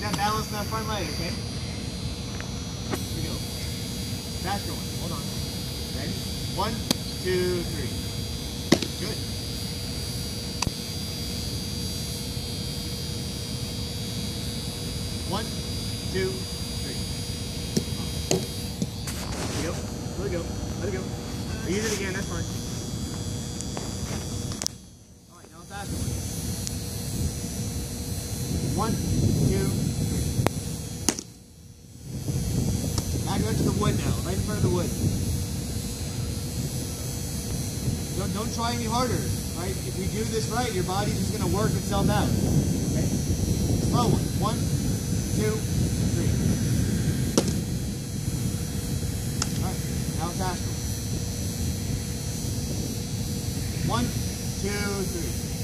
balance on that front leg, okay? Here we go. Faster one. Hold on. Ready? One, two, three. Good. One, two, three. Go. Let it go. Let it go. Or use it again, that's fine. Alright, now faster one. One, Back up to the wood now, right in front of the wood. Don't, don't try any harder, right? If you do this right, your body's just gonna work itself out. Okay? Slow one. One, two, three. Alright, now faster. One, two, three.